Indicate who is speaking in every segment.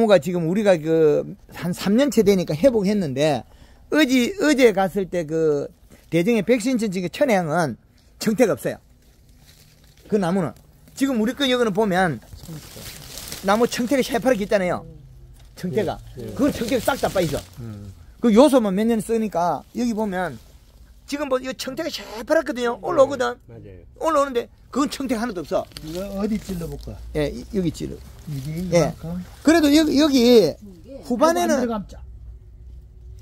Speaker 1: 나무가 지금 우리가 그 한 3년째 되니까 회복했는데 어제 어제 갔을 때 그 대정의 백신천 지금 천혜향은 정태가 없어요. 그 나무는 지금 우리 거 여기는 보면 나무 청태가 새파랗게 있잖아요. 청태가 그건 청태가 싹 다 빠있어. 그 요소만 몇 년 쓰니까 여기 보면 지금 뭐 이 청태가 새파랗거든요. 올라오거든.
Speaker 2: 맞아요.
Speaker 1: 올라오는데 그건 청태가 하나도 없어.
Speaker 3: 이거 어디 찔러볼까?
Speaker 1: 예, 이- 여기 찌르.
Speaker 3: 이게
Speaker 1: 예. 그래도 여기, 여기 후반에는.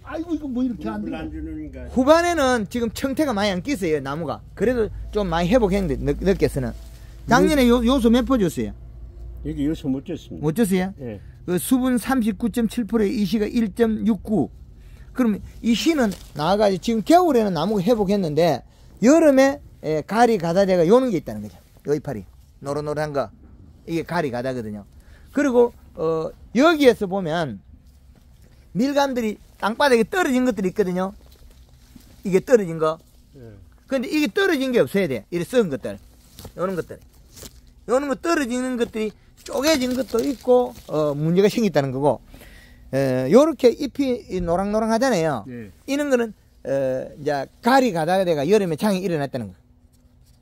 Speaker 3: 아이고 이거 뭐 이렇게 안?
Speaker 2: 주는가.
Speaker 1: 후반에는 지금 청태가 많이 안 끼어요 나무가. 그래도 좀 많이 회복했는데 늦- 늦게서는. 작년에 요, 요소 몇 퍼 줬어요?
Speaker 2: 여기 요소 못 줬습니다.
Speaker 1: 못 줬어요?
Speaker 2: 예.
Speaker 1: 그 수분 39.7%에 이 시가 1.69. 그럼 이 시는 나아가지고 지금 겨울에는 나무가 회복했는데 여름에 에, 가리 가다대가 요는 게 있다는 거죠. 요 이파리 노릇노릇한 거 이게 가리 가다거든요. 그리고 어, 여기에서 보면 밀감들이 땅바닥에 떨어진 것들이 있거든요. 이게 떨어진 거.
Speaker 2: 예.
Speaker 1: 근데 이게 떨어진 게 없어야 돼. 이래 썩은 것들. 요런 것들. 요런 거 떨어지는 것들이 쪼개진 것도 있고, 어, 문제가 생겼다는 거고, 에, 요렇게 잎이 이 노랑노랑 하잖아요.
Speaker 2: 예.
Speaker 1: 이런 거는, 어, 이제 가리 가다가 여름에 장이 일어났다는 거.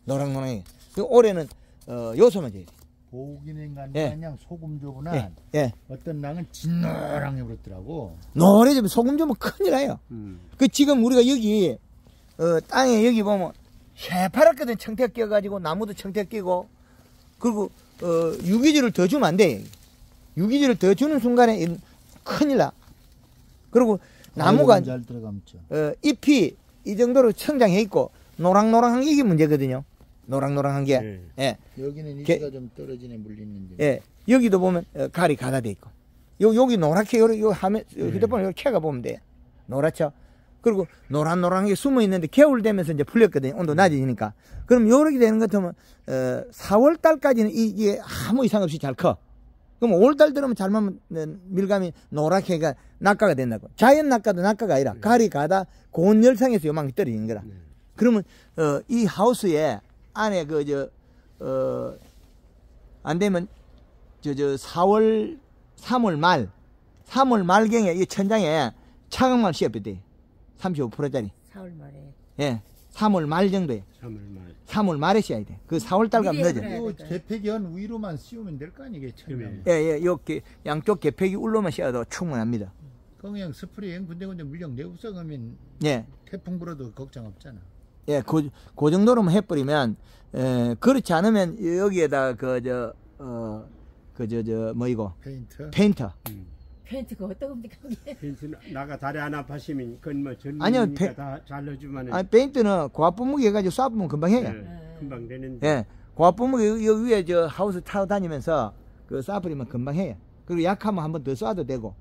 Speaker 1: 노랑노랑해. 그 올해는, 어, 요소만 줘야 돼.
Speaker 3: 보기는 간
Speaker 1: 예.
Speaker 3: 그냥 소금 조구나
Speaker 1: 예, 예.
Speaker 3: 어떤 낭은 진노랑해 버렸더라고.
Speaker 1: 노래지면 소금 주면 큰일 나요.
Speaker 2: 음.
Speaker 1: 그 지금 우리가 여기 어, 땅에 여기 보면 새파랗거든 청태 끼어가지고 나무도 청태 끼고 그리고 어, 유기질을 더 주면 안 돼. 유기질을 더 주는 순간에 이- 큰일 나. 그리고 나무가
Speaker 3: 아이고, 잘 들어감죠.
Speaker 1: 어, 잎이 이 정도로 성장해 있고 노랑노랑한 게 이게 문제거든요. 노랑노랑한 게.
Speaker 2: 예.
Speaker 1: 예.
Speaker 3: 여기는
Speaker 1: 게-
Speaker 3: 이가 좀 떨어지네 물리는데.
Speaker 1: 예. 여기도 보면 어, 갈이 가다 돼 있고. 요 여기 노랗게 요, 요 하면 휴대폰 요 캐가 보면 돼. 노랗죠. 그리고 노란노란한 게 숨어 있는데 겨울 되면서 이제 풀렸거든요. 온도 낮아지니까. 그럼 요렇게 되는 것 같으면 어, 4월 달까지는 이게 아무 이상 없이 잘 커. 그럼 5월 달 들으면 잘못 밀감이 노랗게가 낙가가 된다고. 자연 낙가도 낙가가 아니라 갈이 가다 고온 열상에서 요만큼 떨어지는 거라. 그러면 어, 이 하우스에 안에 그 저 어, 안 되면 저 저 4월 3월 말 3월 말경에 이 천장에 차광만 씌워야 돼. 35%짜리.
Speaker 4: 4월 말에.
Speaker 1: 예. 3월 말 정도에.
Speaker 2: 3월 말.
Speaker 1: 3월 말에 씌워야 돼. 그 4월 달 가면
Speaker 4: 미리
Speaker 1: 늦어.
Speaker 3: 개폐견 위로만 씌우면 될 거 아니게 천장.
Speaker 2: 그러면.
Speaker 1: 예, 예. 양쪽 개폐기 울로만 씌워도 충분합니다.
Speaker 3: 그냥 스프레이 군데군데 물량 그러면
Speaker 1: 예.
Speaker 3: 태풍 불어도 걱정 없잖아.
Speaker 1: 예, 그, 그 정도로만 해버리면, 에, 그렇지 않으면 여기에다 그, 저, 어, 그, 저, 저, 뭐 이거,
Speaker 3: 페인트.
Speaker 1: 페인터.
Speaker 4: 페인트가 어떤 겁니까?
Speaker 2: 펜스 나가 다리 안 아파시면 그건 뭐
Speaker 1: 아니요,
Speaker 2: 젊으니까
Speaker 1: 페-
Speaker 2: 다 잘라주면은
Speaker 1: 아니, 페인트는 고압분무기 해가지고 쏴보면 금방 해요.
Speaker 2: 예, 금방 되는데.
Speaker 1: 예. 고압분무기 여기, 여기 위에 저 하우스 타고 다니면서 그 쏴버리면 금방 해요. 그리고 약하면 한 번 더 쏴도 되고.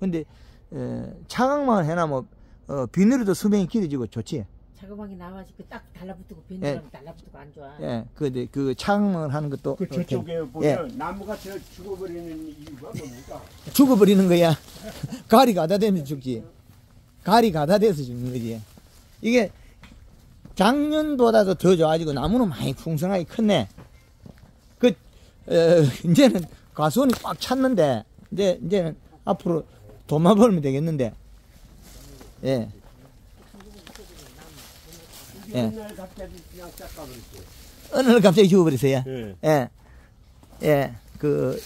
Speaker 1: 근데, 에, 차광만 해놔면, 어, 비늘도 수명이 길어지고 좋지.
Speaker 4: 자그마하게 나와서 그딱 달라붙고 벤이랑 달라붙고 안 좋아.
Speaker 1: 예. 그, 그 차광만 하는 것도.
Speaker 2: 그
Speaker 1: 어,
Speaker 2: 저쪽에
Speaker 1: 예.
Speaker 2: 보면 나무가 저 죽어버리는 이유가 뭡니까?
Speaker 1: 죽어버리는 거야. 가리 가다 되면 죽지. 가리 가다 돼서 죽는 거지. 이게 작년보다도 더 좋아지고 나무는 많이 풍성하게 컸네. 그, 어, 이제는 가수원이 꽉 찼는데, 이제, 이제는 앞으로 돈만 벌면 되겠는데. 예. 예.
Speaker 2: 옛날 갑자기 그냥 깎아버렸어요.
Speaker 1: 어느 날 갑자기 죽어버렸어요.
Speaker 2: 예.
Speaker 1: 예. 예. 그?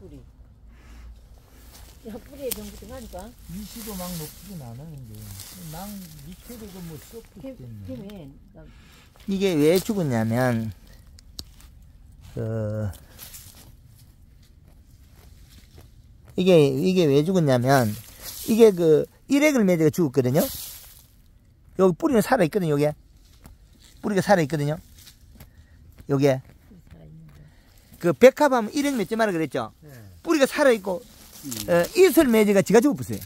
Speaker 4: 뿌리. 야, 뿌리에 병부터 가니까.
Speaker 3: 이시도 막 높지는 않았는데 낭 밑에도 있겠네.
Speaker 4: 캠에 나
Speaker 1: 이게 왜 죽었냐면, 그, 이게, 이게 왜 죽었냐면, 이게 그, 일액을 매제가 죽었거든요? 여기 뿌리는 살아 있거든요, 요게. 뿌리가 살아 있거든요? 요게.
Speaker 4: 뿌리 살아있는데.
Speaker 1: 그, 백합하면 일액 맺지 마라 그랬죠?
Speaker 3: 네.
Speaker 1: 뿌리가 살아 있고, 어, 이슬 매제가 지가 죽어버렸어요.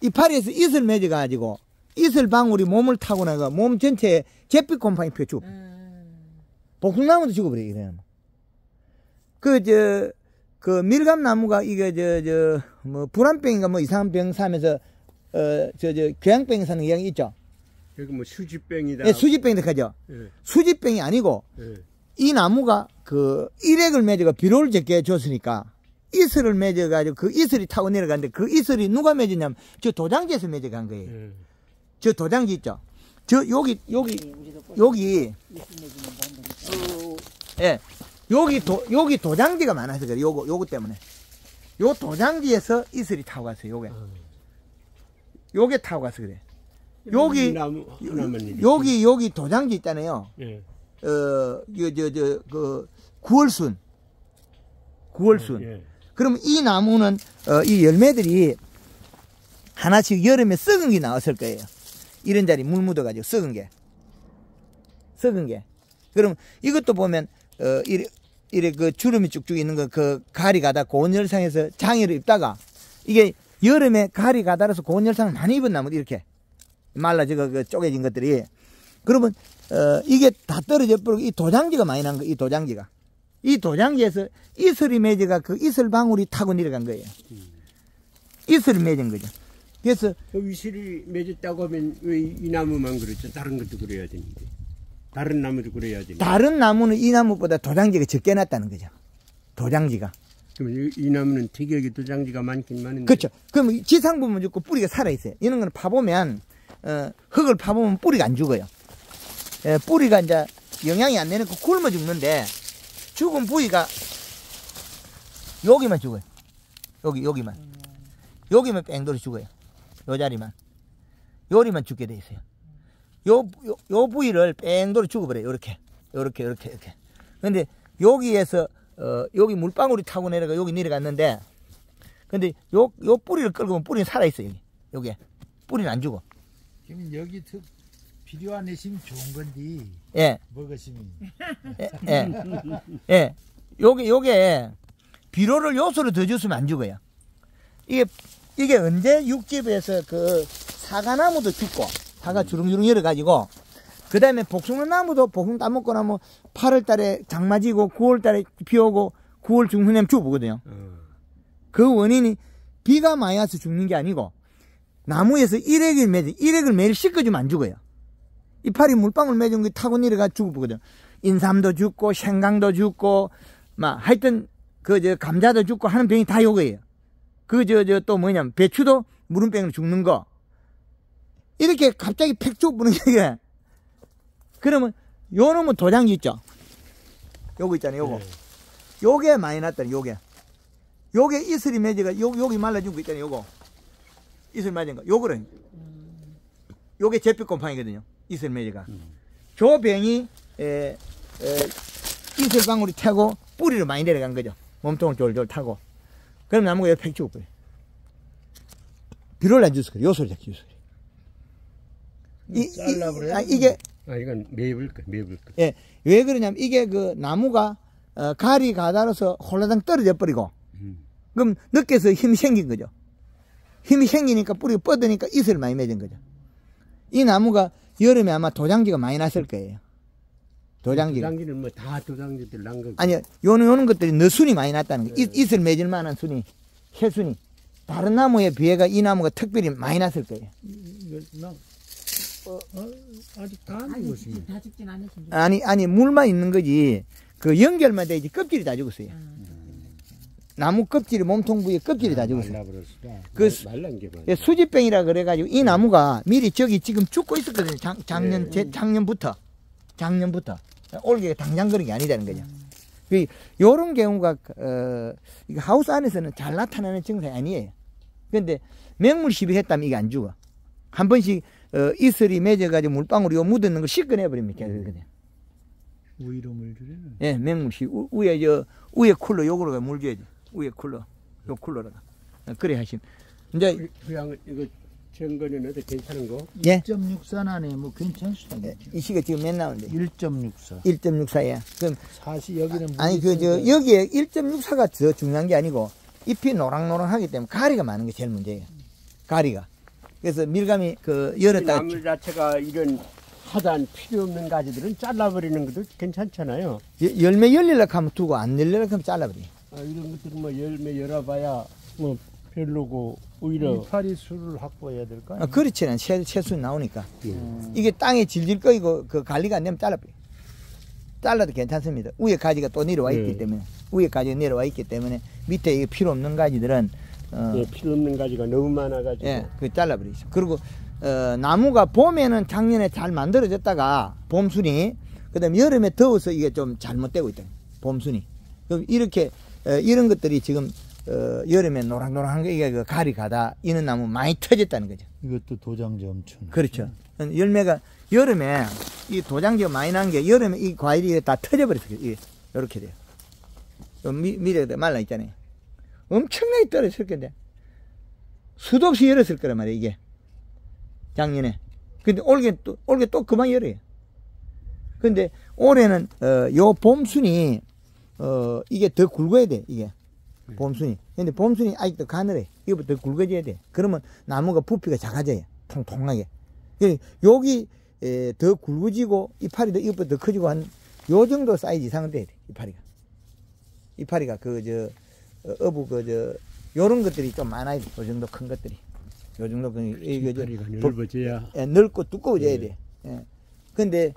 Speaker 1: 이파리에서 이슬 매제 가지고, 이슬 방울이 몸을 타고 나가 몸 전체에 잿빛 곰팡이 펴 죽어.
Speaker 4: 음,
Speaker 1: 복숭나무도 죽어버려, 이래. 그, 저, 그 밀감나무가 이게, 저, 저, 뭐, 불안병인가 뭐 이상한 병 사면서 어, 저, 저, 교양병 사는 경향이 있죠.
Speaker 2: 여기 뭐 수지병이다.
Speaker 1: 예, 수지병도 하죠.
Speaker 2: 예,
Speaker 1: 수지병이 아니고,
Speaker 2: 예.
Speaker 1: 이 나무가 그 일액을 맺어가 비료를 적게 줬으니까 이슬을 맺어가지고 그 이슬이 타고 내려가는데 그 이슬이 누가 맺었냐면 저 도장지에서 맺어간 거예요.
Speaker 2: 예.
Speaker 1: 저 도장지 있죠. 저 여기 여기 여기
Speaker 4: 예
Speaker 1: 여기 도 여기 도장지가 많아서 그래. 요거 요거 때문에 요 도장지에서 이슬이 타고 갔어요. 요게 요게 타고 가서 그래. 여기
Speaker 2: 이.
Speaker 1: 여기 여기 도장지 있잖아요.
Speaker 2: 예.
Speaker 1: 어, 저, 저, 그, 구월순. 구월순.
Speaker 2: 예.
Speaker 1: 그럼 이 나무는, 어, 이 열매들이 하나씩 여름에 썩은 게 나왔을 거예요. 이런 자리 물 묻어가지고 썩은 게. 썩은 게. 그럼 이것도 보면, 어, 이래, 이래 그 주름이 쭉쭉 있는 거, 그 가리 가다 고온 열상에서 장애를 입다가 이게 여름에 가리 가다라서 고온 열상을 많이 입은 나무 이렇게 말라지고 그 쪼개진 것들이 그러면 어, 이게 다 떨어져 버리고 이 도장지가 많이 난 거, 이 도장지가. 이 도장지에서 이슬이 맺어가 그 이슬 방울이 타고 내려간 거예요. 이슬이 맺은 거죠. 그래서
Speaker 2: 그 위실이 맺었다고 하면 왜 이 나무만 그렇죠? 다른 것도 그래야 되는데. 다른 나무도 그래야 되는데.
Speaker 1: 다른 나무는 이 나무보다 도장지가 적게 났다는 거죠. 도장지가.
Speaker 2: 그러면 이, 이 나무는 특이하게 도장지가 많긴 많은데.
Speaker 1: 그렇죠. 그럼 지상 부분 죽고 뿌리가 살아있어요. 이런 거는 파보면, 어, 흙을 파보면 뿌리가 안 죽어요. 예, 뿌리가 이제 영향이 안 되니까 굶어 죽는데, 죽은 부위가 여기만 죽어요. 여기, 여기만. 여기만 뺑돌이 죽어요. 요 자리만. 요리만 죽게 돼 있어요. 요, 요, 요 부위를 뺑돌이 죽어버려요. 요렇게. 요렇게, 요렇게, 이렇게. 근데 여기에서, 어, 여기 물방울이 타고 내려가 여기 내려갔는데, 근데 요, 요 뿌리를 끌고 보면 뿌리는 살아있어요, 여기. 요게. 뿌리는 안 죽어.
Speaker 3: 그럼 여기 특 비료 안 내시면 좋은 건데
Speaker 1: 예,
Speaker 3: 먹으시면
Speaker 1: 예, 예. 예. 요게, 요게, 비료를 요소를 더 줬으면 안 죽어요. 이게, 이게 언제 육집에서 그 사과나무도 죽고, 사과 주렁주렁 열어가지고, 그 다음에 복숭아 나무도 복숭 따먹고 나면 8월 달에 장마지고 9월 달에 비 오고 9월 중순에면 죽어보거든요.
Speaker 2: 어.
Speaker 1: 그 원인이 비가 많이 와서 죽는 게 아니고 나무에서 일액을 맺어 일액을 매일 씻어주면 안 죽어요. 이파리 물방울 맺은 게 타고 내려가 죽어보거든. 인삼도 죽고 생강도 죽고 막 하여튼 그 저 감자도 죽고 하는 병이 다 요거예요. 그 저 저 또 뭐냐면 배추도 무름병으로 죽는 거. 이렇게 갑자기 팩 죽어보는 게 그러면 요 놈은 도장지 있죠. 요거 있잖아요. 요거.
Speaker 2: 네.
Speaker 1: 요게 많이 났다니 요게. 요게 이슬이 맺어가 요 여기 말라준 거 있잖아요. 요거 이슬 맺은 거. 요거를 요게 제빛곰팡이거든요. 이슬 맺어가. 저 병이 에, 에, 이슬 방울이 타고 뿌리로 많이 내려간 거죠. 몸통을 졸졸 타고. 그럼 나무가 옆에 죽어버려. 비료를 안 줘서 그래. 요 소리 잡기 요 소리. 이,
Speaker 3: 잘라버려요?
Speaker 1: 아, 이게
Speaker 2: 아, 이건 매불 것, 매불 것.
Speaker 1: 예, 왜 그러냐면 이게 그 나무가 어, 가리 가다로서 홀라당 떨어져 버리고
Speaker 2: 음.
Speaker 1: 그럼 늦게서 힘이 생긴 거죠. 힘이 생기니까 뿌리가 뻗으니까 이슬 많이 맺은 거죠. 이 나무가 여름에 아마 도장지가 많이 났을 거예요. 도장지가.
Speaker 2: 도장지는 뭐 다 도장지들 난 거고.
Speaker 1: 아니요, 요는, 요는 것들이 너순이 많이 났다는 거예요. 이- 이슬 맺을 만한 순이, 해순이. 다른 나무에 비해가 이 나무가 특별히 많이 났을 거예요.
Speaker 3: 어, 어, 아직 다안
Speaker 4: 아니
Speaker 3: 익었어요.
Speaker 4: 다 죽진 않으신 줄.
Speaker 1: 아니, 아니, 물만 있는 거지. 그 연결만 되지 껍질이 다 죽었어요. 나무 껍질이 몸통 부위에 껍질이 다 죽었어요.
Speaker 2: 말라버렸어.
Speaker 1: 그 수-
Speaker 2: 말란 게.
Speaker 1: 예, 수지병이라 그래가지고 이 나무가 미리 저기 지금 죽고 있었거든요. 작, 작년,
Speaker 2: 네.
Speaker 1: 제, 작년부터. 작년부터. 올게 당장 그런 게 아니다는 거죠. 그, 요런 경우가, 어, 이거 하우스 안에서는 잘 나타나는 증상이 아니에요. 근데 맹물 시비했다면 이게 안 죽어. 한 번씩, 어, 이슬이 맺어가지고 물방울이 요 묻었는 걸 씻어내버리면 계속거든요.
Speaker 3: 우이로 물 주려는
Speaker 1: 예, 맹물 시, 우, 위에 저, 위에 쿨러 요거로 물 줘야지. 위에 쿨러. 요 쿨러다가. 어, 그래 하시면. 이제,
Speaker 2: 그냥 이거 정거는 어때 괜찮은 거?
Speaker 1: 예.
Speaker 3: 1.64 안에 뭐 괜찮습니다.
Speaker 1: 예, 이 시가 지금 몇 나오는데?
Speaker 3: 1.64.
Speaker 1: 1.64야. 그럼
Speaker 3: 사실 여기는
Speaker 1: 아니 그 저 여기에 1.64가 더 중요한 게 아니고 잎이 노랑노랑하기 때문에 가리가 많은 게 제일 문제예요. 가리가. 그래서 밀감이
Speaker 2: 그이
Speaker 1: 열었다가
Speaker 2: 나무 자체가 이런 하단 필요 없는 가지들은 잘라버리는 것도 괜찮잖아요.
Speaker 1: 여- 열매 열리려고 하면 두고 안 열리려고 하면 잘라버려.
Speaker 2: 아, 이런 것들은 뭐 열매 열어봐야 뭐 별로고 오히려
Speaker 3: 이파리 수를 확보해야 될 거
Speaker 1: 아? 그렇지는 채, 채수 나오니까.
Speaker 2: 예.
Speaker 1: 이게 땅에 질질 꺼이고 그 관리가 안 되면 잘라버려. 잘라도 괜찮습니다. 위에 가지가 또 내려와 있기
Speaker 2: 네.
Speaker 1: 때문에. 위에 가지가 내려와 있기 때문에 밑에 이게 필요 없는 가지들은 어,
Speaker 2: 예, 필요 없는 가지가 너무 많아가지고
Speaker 1: 예, 그 잘라버리죠. 그리고 어, 나무가 봄에는 작년에 잘 만들어졌다가 봄순이 그다음 에 여름에 더워서 이게 좀 잘못되고 있다. 봄순이. 그럼 이렇게 어, 이런 것들이 지금 어, 여름에 노랑노랑한 게 이게 그 가리 가다 이는 나무 많이 터졌다는 거죠.
Speaker 3: 이것도 도장지 엄청.
Speaker 1: 그렇죠. 열매가 여름에 이 도장지가 많이 난 게 여름에 이 과일이 다 터져버렸어요. 이렇게 돼요. 요 미, 미래가 말라 있잖아요. 엄청나게 떨어졌을 건데 수도 없이 열었을 거란 말이에요. 이게 작년에. 근데 올게 또 올게 또 그만 열어요. 근데 올해는 어, 요 봄순이 어, 이게 더 굵어야 돼. 이게 봄순이. 근데 봄순이 아직도 가늘해. 더 굵어져야 돼. 그러면 나무가 부피가 작아져요. 통통하게. 그 여기 에, 더 굵어지고 이파리도 이것보다 더 커지고 한 요 정도 사이즈 이상은 돼야 돼. 이파리가. 이파리가 그 저 어부 그저 요런 것들이 좀 많아야 돼. 요 정도 큰 것들이. 요 정도 큰 이거 저
Speaker 2: 넓어져야
Speaker 1: 예, 넓고 두꺼워져야
Speaker 2: 예.
Speaker 1: 돼. 예. 근데,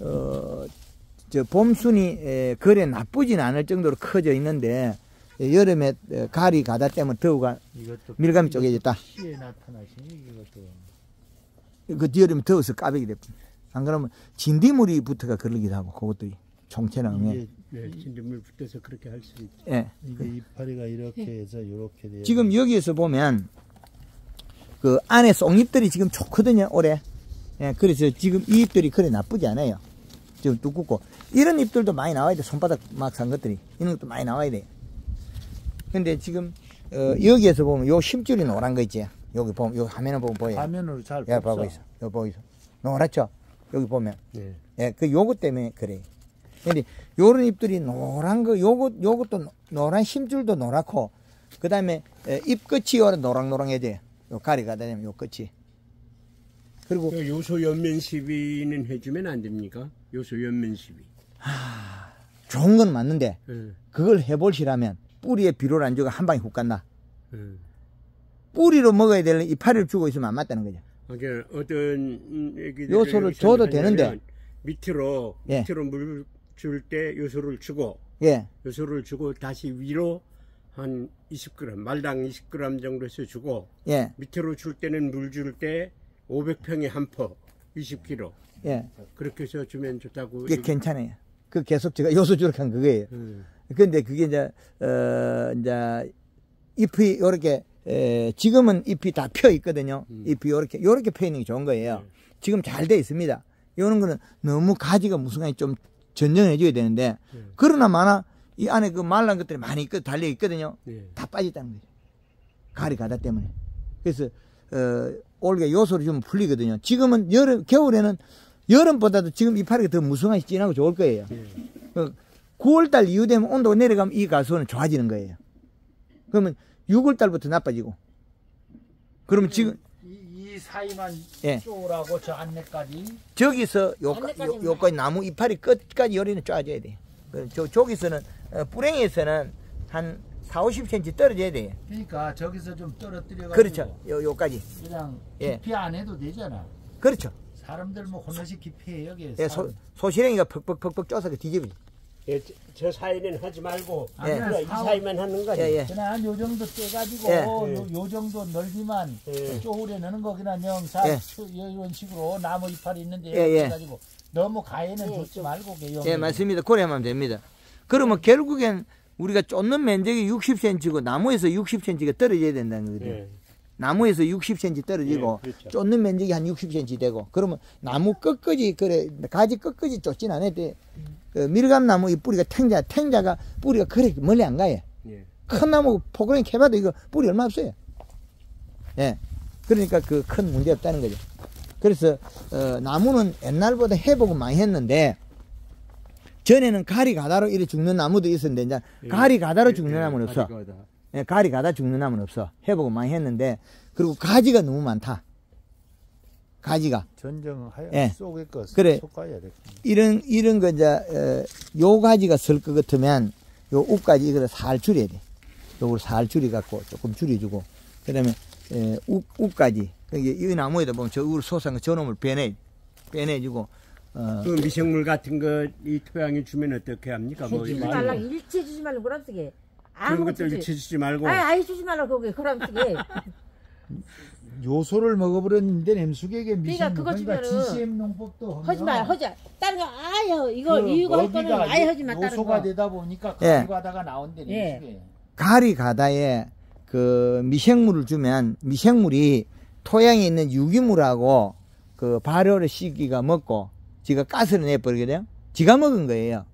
Speaker 1: 어, 저, 봄순이, 에, 거래 나쁘진 않을 정도로 커져 있는데, 예, 여름에 에, 가리 가다 때문에 더우가 밀감이 쪼개졌다.
Speaker 3: 피에 나타나시니 이것도.
Speaker 1: 그 여름에 더워서 까베기 됐안 그러면 진딧물이 붙어가 그러기도 하고, 그것들이.
Speaker 3: 이게,
Speaker 2: 네, 진딧물 붙어서 그렇게 할 수 있죠.
Speaker 1: 예.
Speaker 3: 이게 이파리가 이렇게 해서 이렇게 돼야
Speaker 1: 지금 여기에서 보면, 그 안에 속잎들이 지금 좋거든요, 올해. 예, 그래서 지금 이 잎들이 그래 나쁘지 않아요. 지금 두껍고. 이런 잎들도 많이 나와야 돼. 손바닥 막 산 것들이. 이런 것도 많이 나와야 돼. 근데 지금, 어, 여기에서 보면 요 심줄이 노란 거 있지. 여기 보면, 요 화면을 보면 보여요.
Speaker 3: 화면으로 잘
Speaker 1: 예. 봐보 있어. 여기 보고 있어. 노랗죠? 여기 보면.
Speaker 2: 네.
Speaker 1: 예, 그 요것 때문에 그래. 근데 요런 잎들이 노란 거, 요것, 요것도 노- 노란 심줄도 노랗고, 그 다음에 잎 끝이 요런 노랑노랑해져요. 요 가리가 되면 요 끝이. 그리고
Speaker 2: 그 요소 연면 시비는 해주면 안 됩니까? 요소 연면 시비.
Speaker 1: 좋은 건 맞는데,
Speaker 2: 예,
Speaker 1: 그걸 해볼시라면 뿌리에 비료를 안 주고 한 방에 훅 간다.
Speaker 2: 예.
Speaker 1: 뿌리로 먹어야 될 이파리를 주고 있으면 안 맞다는 거죠.
Speaker 2: 그러니까 어떤
Speaker 1: 요소를 줘도 되는데.
Speaker 2: 밑으로
Speaker 1: 예.
Speaker 2: 밑으로 물 줄 때 요소를 주고
Speaker 1: 예,
Speaker 2: 요소를 주고 다시 위로 한 20g 말당 20g 정도에서 주고
Speaker 1: 예,
Speaker 2: 밑으로 줄 때는 물 줄 때 500평에 한 포 20kg
Speaker 1: 예.
Speaker 2: 그렇게 해서 주면 좋다고
Speaker 1: 그게 괜찮아요. 그 계속 제가 요소 주력한 그거예요.
Speaker 2: 음.
Speaker 1: 근데 그게 이제, 어, 이제, 잎이 요렇게, 에, 지금은 잎이 다 펴 있거든요.
Speaker 2: 음.
Speaker 1: 잎이 요렇게, 요렇게 펴 있는 게 좋은 거예요.
Speaker 2: 네.
Speaker 1: 지금 잘 돼 있습니다. 요런 거는 너무 가지가 무성하게 좀 전정해줘야 되는데,
Speaker 2: 네.
Speaker 1: 그러나 마나 이 안에 그 말란 것들이 많이 있거, 달려 있거든요.
Speaker 2: 네.
Speaker 1: 다 빠졌다는 거죠. 가리 가다 때문에. 그래서, 어, 올게 요소를 주면 풀리거든요. 지금은 여름, 겨울에는 여름보다도 지금 이파리가 더 무성하게 진하고 좋을 거예요.
Speaker 2: 네.
Speaker 1: 9월달 이후 되면 온도가 내려가면 이 가수는 좋아지는 거예요. 그러면 6월달부터 나빠지고. 그러면 지금
Speaker 3: 이, 사이만
Speaker 1: 예.
Speaker 3: 쪼라고 저 안내까지
Speaker 1: 저기서 요, 요,
Speaker 4: 안에까지는
Speaker 1: 요까지 나무 이파리 끝까지 요리는 쪼아줘야 돼. 그 저, 저기서는, 어, 뿌랭에서는 한 4, 50cm 떨어져야 돼요.
Speaker 3: 그러니까 저기서 좀 떨어뜨려 가지고
Speaker 1: 그렇죠. 요, 요까지.
Speaker 3: 그냥
Speaker 1: 예.
Speaker 3: 깊이 안 해도 되잖아.
Speaker 1: 그렇죠.
Speaker 3: 사람들 뭐 혼자씩 깊이 해 여기.
Speaker 1: 예, 소, 소시랭이가 퍽퍽퍽퍽 쪼서 그 뒤집어지.
Speaker 2: 예, 저, 저 사이는 하지 말고
Speaker 3: 아니야,
Speaker 2: 그래, 이
Speaker 3: 사오-
Speaker 2: 사이만 하는 거지
Speaker 1: 예, 예.
Speaker 3: 그냥 한요 정도 떼가지고
Speaker 1: 예.
Speaker 3: 요, 요 정도 넓이만
Speaker 2: 예.
Speaker 3: 쪼우려 넣는 거 그냥 영사
Speaker 1: 예.
Speaker 3: 이런 식으로 나무 이파리 있는데
Speaker 1: 예, 예.
Speaker 3: 해가지고 너무 가해는
Speaker 4: 예, 좀.
Speaker 3: 말고 그
Speaker 1: 예, 맞습니다. 그래 하면 됩니다. 그러면 결국엔 우리가 쫓는 면적이 60cm고 나무에서 60cm가 떨어져야 된다는 거죠.
Speaker 2: 예.
Speaker 1: 나무에서 60cm 떨어지고
Speaker 2: 예, 그렇죠.
Speaker 1: 쫓는 면적이 한 60cm 되고 그러면 나무 끝까지 그래 가지 끝까지 쫓진 않아야 돼. 그 밀감 나무 이 뿌리가 탱자 탱자가 뿌리가 그래 멀리 안 가요.
Speaker 2: 예.
Speaker 1: 큰 나무 포그랭 캐봐도 이거 뿌리 얼마 없어요. 예. 그러니까 그 큰 문제 없다는 거죠. 그래서 어, 나무는 옛날보다 회복을 많이 했는데 전에는 가리 가다로 이래 죽는 나무도 있었는데 이제
Speaker 2: 예.
Speaker 1: 가리 가다로
Speaker 2: 예,
Speaker 1: 죽는
Speaker 2: 예,
Speaker 1: 나무는 없어.
Speaker 2: 가리가다.
Speaker 1: 예, 가리 가다 죽는 나무는 없어. 회복을 많이 했는데 그리고 가지가 너무 많다. 가지가
Speaker 3: 전정하여
Speaker 1: 예.
Speaker 3: 속에 거
Speaker 1: 그래.
Speaker 3: 속가야 돼.
Speaker 1: 이런 이런 거 이제 어, 요 가지가 설것 같으면 요 옷까지 이거를 살 줄여야 돼. 요걸 살 줄여 갖고 조금 줄여주고 그 다음에, 에, 욱, 욱까지. 이게 이 나무에다 보면 저울 솟은 거 저놈을 빼내, 빼내주고, 어,
Speaker 2: 그 미생물 같은 거 이 토양에 주면 어떻게 합니까? 뭐
Speaker 3: 주지
Speaker 4: 주지
Speaker 2: 이런
Speaker 4: 말라 일체 주지 말라 그럼 쓰게
Speaker 2: 그런
Speaker 4: 아무것도
Speaker 2: 것들
Speaker 4: 주지
Speaker 2: 말고
Speaker 4: 아예 아예 주지 말라 거기 그럼 쓰게
Speaker 3: 요소를 먹어버렸는데 냄수객에 미신
Speaker 4: 그러니까 그거 주면은
Speaker 3: GCM 농법도
Speaker 4: 하지 마 하지 다른 거 아예 이거 이거 할 거는 아예 하지 마 다른
Speaker 3: 요소가
Speaker 4: 거
Speaker 3: 되다 보니까
Speaker 1: 예.
Speaker 3: 가지 가다가 나온대
Speaker 4: 예.
Speaker 3: 냄수객.
Speaker 1: 가리 가다에 그 미생물을 주면 미생물이 토양에 있는 유기물하고 그 발효를 시기가 먹고 지가 가스를 내버리거든요. 지가 먹은 거예요.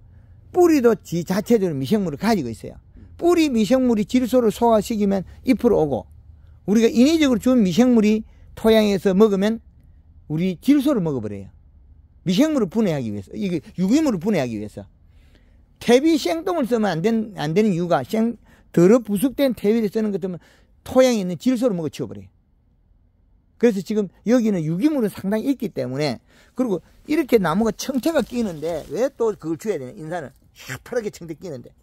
Speaker 1: 뿌리도 지 자체적으로 미생물을 가지고 있어요. 뿌리 미생물이 질소를 소화시키면 잎으로 오고 우리가 인위적으로 준 미생물이 토양에서 먹으면 우리 질소를 먹어버려요. 미생물을 분해하기 위해서 이게 유기물을 분해하기 위해서 퇴비 생똥을 쓰면 안, 된, 안 되는 이유가 생, 더러 부숙된 퇴비를 쓰는 것 때문에 토양에 있는 질소를 먹어 치워버려요. 그래서 지금 여기는 유기물은 상당히 있기 때문에 그리고 이렇게 나무가 청태가 끼는데 왜 또 그걸 줘야 되냐 인산을 새파랗게 청태 끼는데 그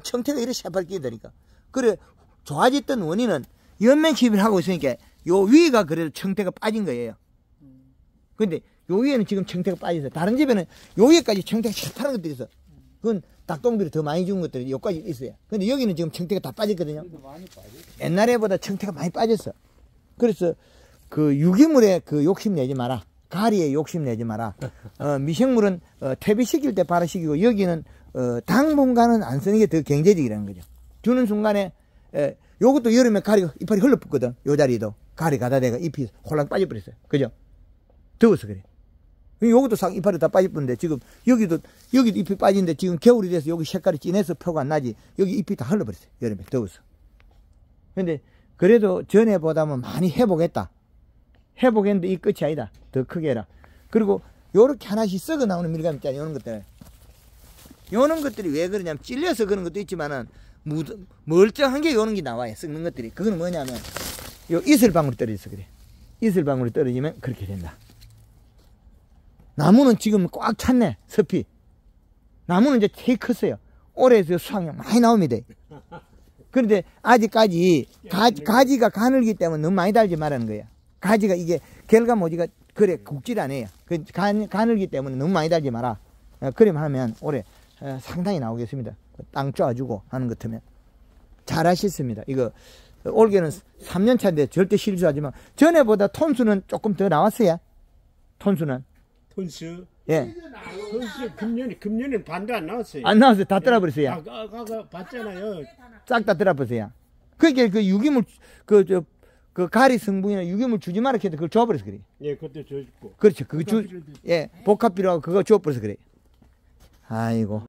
Speaker 1: 청태가 이렇게 새파랗게 끼다니까 그래 좋아졌던 원인은 시비를 하고 있으니까 요 위가 그래도 청태가 빠진 거예요. 근데 요 위에는 지금 청태가 빠져서 다른 집에는 요 위에까지 청태가 새파란 것들이 있어. 그건 닭똥들이 더 많이 죽은 것들이 여기까지 있어요. 근데 여기는 지금 청태가 다 빠졌거든요. 옛날에보다 청태가 많이 빠졌어. 그래서 그 유기물에 그 욕심 내지 마라. 가리에 욕심 내지 마라. 어, 미생물은 어, 퇴비시킬 때 발효시키고 여기는 어, 당분간은 안 쓰는 게 더 경제적이라는 거죠. 주는 순간에 에, 요것도 여름에 가리가 이파리 흘러붙거든. 요 자리도 가리 가다 대가 잎이 홀랑 빠져버렸어요. 그죠? 더워서 그래. 요것도 싹 이파리 다 빠져버렸는데 지금 여기도 여기도 잎이 빠지는데 지금 겨울이 돼서 여기 색깔이 진해서 표가 안 나지 여기 잎이 다 흘러버렸어요. 여름에 더워서. 근데 그래도 전에 보다는 많이 회복했다. 회복했는데 이 끝이 아니다. 더 크게 해라. 그리고 요렇게 하나씩 썩어 나오는 밀감 있잖아요. 요런 것들. 요런 것들이 왜 그러냐면 찔려서 그런 것도 있지만은 무, 멀쩡한 게 요런 게 나와요. 썩는 것들이. 그건 뭐냐면 요 이슬 방울이 떨어져서 그래. 이슬 방울이 떨어지면 그렇게 된다. 나무는 지금 꽉 찼네. 섭이. 나무는 이제 되게 컸어요. 올해서 수확량 많이 나옵니다. 그런데 아직까지 가, 가지가 가늘기 때문에 너무 많이 달지 말라는 거예요. 가지가 이게 결과모지가 그래 굵질 않아요. 그 간, 가늘기 때문에 너무 많이 달지 마라. 어, 그럼 하면 올해 어, 상당히 나오겠습니다. 땅 쪼아주고 하는 것 같으면 잘하셨습니다. 이거 어, 올해는 3년 차인데 절대 실수하지 마. 전에보다 톤수는 조금 더 나왔어요. 톤수는
Speaker 2: 톤스
Speaker 1: 예.
Speaker 2: 톤스 금년에 금년에 반도 안 나왔어요.
Speaker 1: 안 나왔어요. 다 떠나버렸어요.
Speaker 2: 아까 아까 봤잖아요.
Speaker 1: 싹다 떠나버렸어요. 그게 그 유기물 그저 그 가리 성분이나 유기물 주지 마라 했는데 그걸 줘버려서 그래.
Speaker 2: 예, 그것도 줬고.
Speaker 1: 그렇죠. 그거 주, 예, 복합비료하고 그거 줘버려서 그래. 아이고.